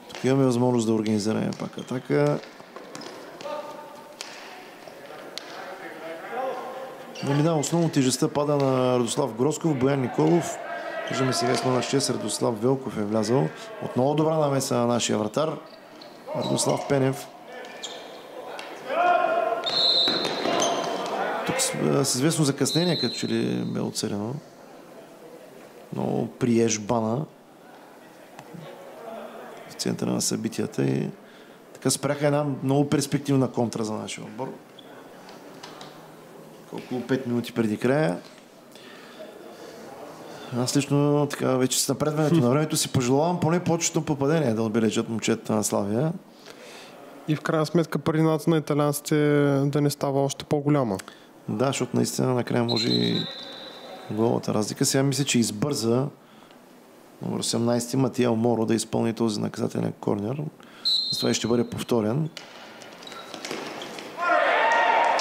тук имаме възможност да организираме пак атака. Нали, да, основно тежестта пада на Радослав Гросков, Боян Николов. Виждаме сега с на 6 Радослав Велков е влязал. Отново добра намеса на нашия вратар. Радослав Пенев. Тук с известно закъснение, като че ли бе отсъдено. Но приеж бана в центъра на събитията и така спряха една много перспективна контра за нашия отбор около 5 минути преди края. Аз лично така вече с напредването на времето си пожелавам поне почетно попадение да отбележат момчета на Славия. И в крайна сметка предината на италянците да не става още по-голяма. Да, защото наистина накрая може и голата разлика. Сега мисля, че избърза номер 18 Матия Моро да изпълни този наказателен корнер. Затова ще бъде повторен.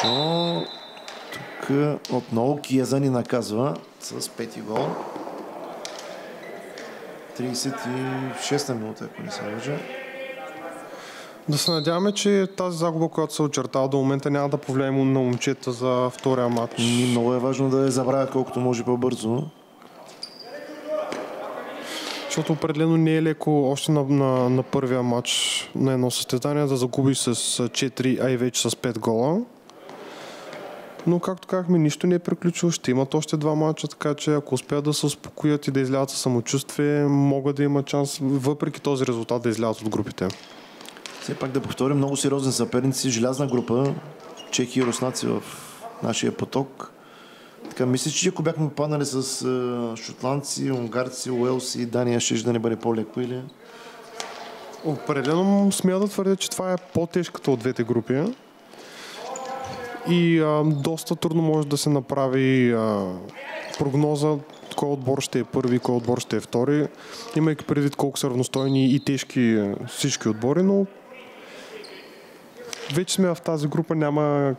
Но отново Киеза ни наказва с пети гол. 36-та минута, ако не се лъжа. Да се надяваме, че тази загуба, която се очертава до момента, няма да повлияе на момчета за втория матч. Много е важно да я забравят колкото може по-бързо. Защото определено не е леко още на, на, на първия матч на едно състезание да загубиш с 4, а и вече с 5 гола но както казахме, нищо не е приключило, ще имат още два мача, така че ако успеят да се успокоят и да излязат със самочувствие, могат да имат шанс, въпреки този резултат, да излязат от групите. Все пак да повторим, много сериозни съперници, желязна група, чехи и руснаци в нашия поток. Така, мисля, че ако бяхме попаднали с uh, шотландци, унгарци, Уелс и Дания, ще да не бъде по-леко или? Определено смея да твърдя, че това е по-тежката от двете групи. И а, доста трудно може да се направи а, прогноза кой отбор ще е първи, кой отбор ще е втори, имайки предвид колко са равностойни и тежки всички отбори, но вече сме в тази група, няма,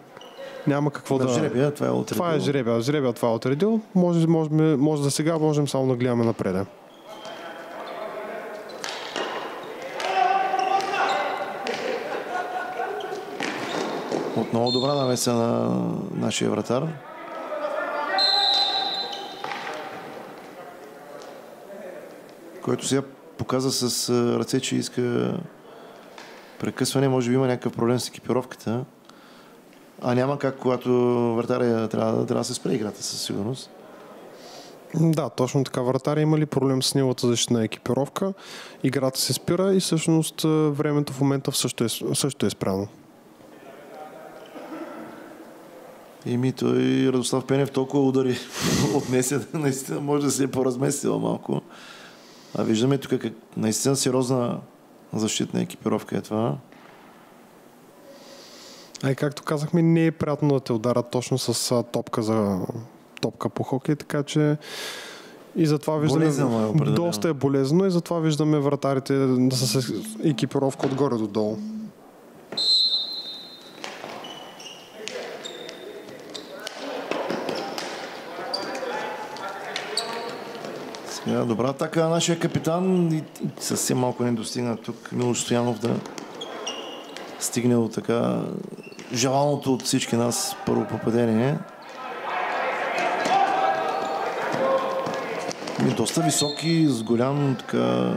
няма какво да... да... Жребия, това е отредил. Това е жребия, жребия това е отредил. Може, може, може за сега можем само да гледаме напред. Отново добра намеса на нашия вратар. Който сега показа с ръце, че иска прекъсване. Може би има някакъв проблем с екипировката. А няма как, когато вратаря трябва, трябва да се спре играта със сигурност. Да, точно така. Вратаря има ли проблем с неговата защитна екипировка? Играта се спира и всъщност времето в момента също е, също е спряно. Еми, той Радослав Пенев толкова удари *laughs* отнесе, наистина може да се е поразместила малко. А виждаме тук как наистина сериозна защитна екипировка е това. А и както казахме, не е приятно да те ударят точно с топка за топка по хокей, така че и затова виждаме е доста е болезнено и затова виждаме вратарите с екипировка отгоре до долу. Сега добра атака на нашия капитан и съвсем малко не достигна тук Милош Стоянов да стигне до така желаното от всички нас първо попадение. Ми доста високи, с голям така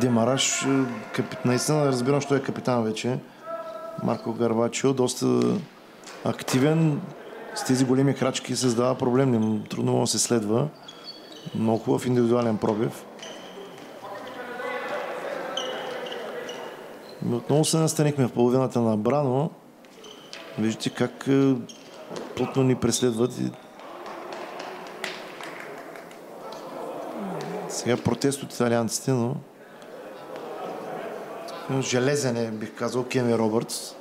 демараж. Капит... Наистина разбирам, що е капитан вече. Марко Гарбачо, доста активен. С тези големи крачки създава проблем. Трудно да се следва. Много хубав индивидуален пробив. И отново се настанихме в половината на Брано. Виждате как е, плътно ни преследват. Сега протест от италианците, но железен е, бих казал, Кеми Робъртс.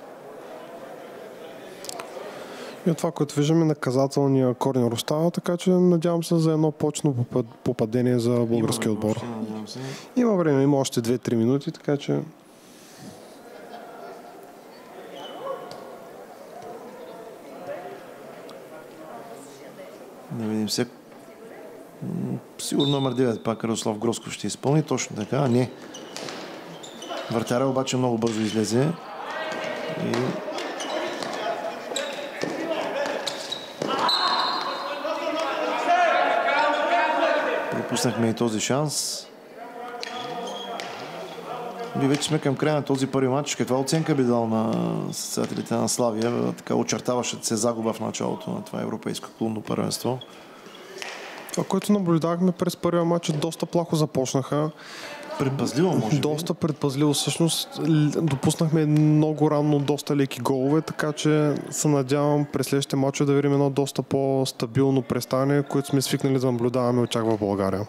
И от това, което виждаме, наказателния корнер остава, така че надявам се за едно почно попадение за българския отбор. Има време, има още 2-3 минути, така че... Да видим се. Сигурно номер 9 пак Радослав Гросков ще изпълни. Точно така. А, не. Вратаря обаче много бързо излезе. И пропуснахме и този шанс. Ние вече сме към края на този първи матч. Каква оценка би дал на състезателите на Славия? Така очертаващата се загуба в началото на това европейско клубно първенство. Това, което наблюдахме през първия матч, доста плахо започнаха. Предпазливо, може би. Доста предпазливо. Всъщност допуснахме много рано доста леки голове, така че се надявам през следващите матчове да видим едно доста по-стабилно престане, което сме свикнали да наблюдаваме от в България.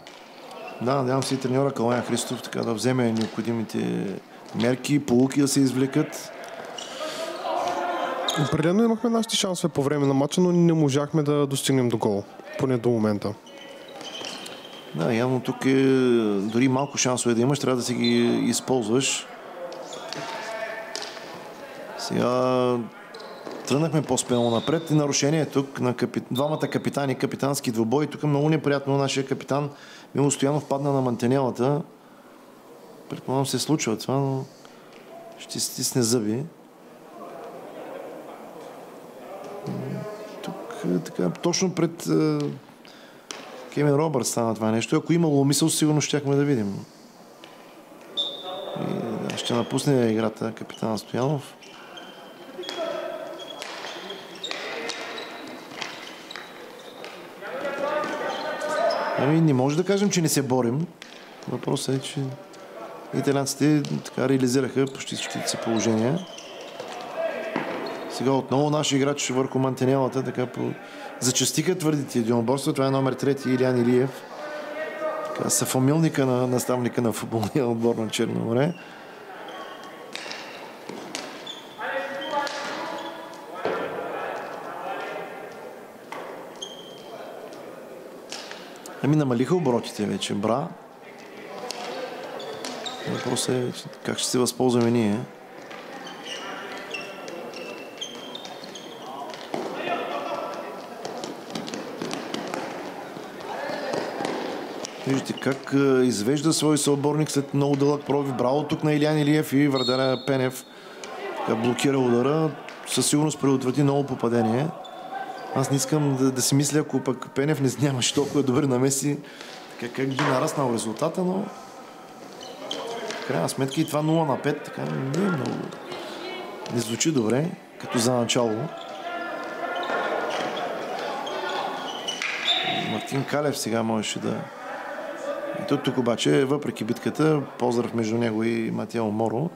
Да, надявам се и треньора Каланя Христов така да вземе необходимите мерки, полуки да се извлекат. Определено имахме нашите шансове по време на матча, но не можахме да достигнем до гол, поне до момента. Да, явно тук е дори малко шансове да имаш, трябва да си ги използваш. Сега тръгнахме по-спелно напред и нарушение тук на капи... двамата капитани, капитански двубой. Тук е много неприятно нашия капитан Мило Стоянов падна на мантенелата. Предполагам се случва това, но ще стисне зъби. Тук е така, точно пред Кевин Робърт стана това нещо. Ако имало мисъл, сигурно щяхме да видим. И, да, ще напусне играта капитан Стоянов. Ами не може да кажем, че не се борим. Въпросът е, че италянците така реализираха почти всичките си положения. Сега отново наши играч върху мантенелата, така по... зачастиха твърдите единоборства. Това е номер трети Илиан Илиев. Така, съфамилника на наставника на футболния отбор на Черно море. Ами намалиха оборотите вече. Бра. Въпросът е как ще се възползваме ние. Виждате как извежда свой съотборник след много дълъг пробив. Браво тук на Илян Илиев и Вардаря Пенев. Така блокира удара. Със сигурност предотврати много попадение. Аз не искам да, да си мисля, ако пък Пенев не нямаше толкова добри намеси, така как би нараснал резултата, но в крайна сметка и това 0 на 5 така не е много... Не звучи добре, като за начало. Мартин Калев сега можеше да... Тук, тук обаче, въпреки битката, поздрав между него и Матео Моро,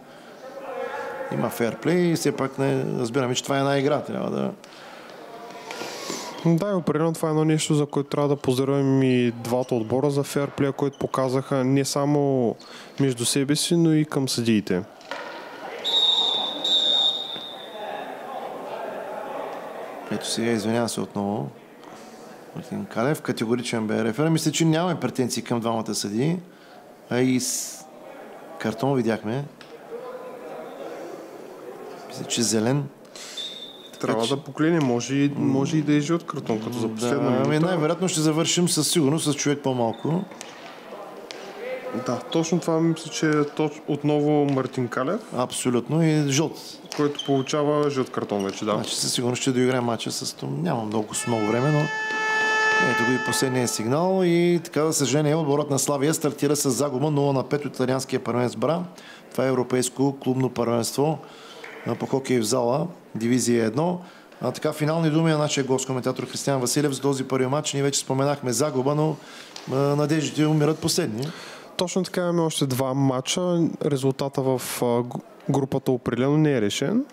има фейрплей и все пак не разбираме, че това е една игра. Трябва да, да, определено това е едно нещо, за което трябва да поздравим и двата отбора за фейрплея, който показаха не само между себе си, но и към съдиите. Ето сега извинявам се отново. Мартин Калев, категоричен бе рефер. Мисля, че нямаме претенции към двамата съдии. А и с картон видяхме. Мисля, че зелен. Трябва да поклине, може и, може и да е жълт картон, като за последна да, Ами най-вероятно ще завършим със сигурност с човек по-малко. Да, точно това мисля, че е точ... отново Мартин Калев. Абсолютно и жълт. Който получава жълт картон вече, да. Значи със сигурност ще доиграе матча с това. Няма много, с много време, но ето го и последния сигнал и така за съжаление отборът на Славия стартира с загуба 0 на 5 от италианския първенец Бра. Това е европейско клубно първенство по хокей в зала, дивизия 1. А, така, финални думи на нашия гост коментатор Християн Василев за този първи матч. Ние вече споменахме загуба, но надеждите умират последни. Точно така имаме още два матча. Резултата в групата определено не е решен.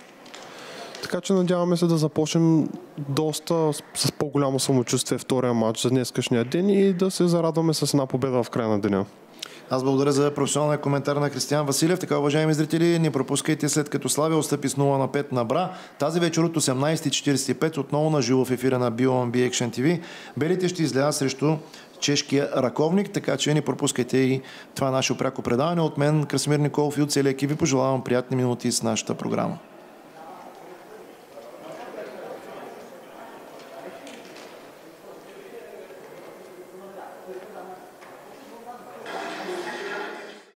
Така че надяваме се да започнем доста с по-голямо самочувствие втория матч за днескашния ден и да се зарадваме с една победа в края на деня. Аз благодаря за професионалния коментар на Кристиан Василев. Така, уважаеми зрители, не пропускайте след като Славия отстъпи с 0 на 5 на Бра. Тази вечер от 18.45 отново на живо в ефира на BOMB Action TV. Белите ще излязат срещу чешкия раковник, така че не пропускайте и това наше пряко предаване. От мен Красимир Николов и от целия екип ви пожелавам приятни минути с нашата програма.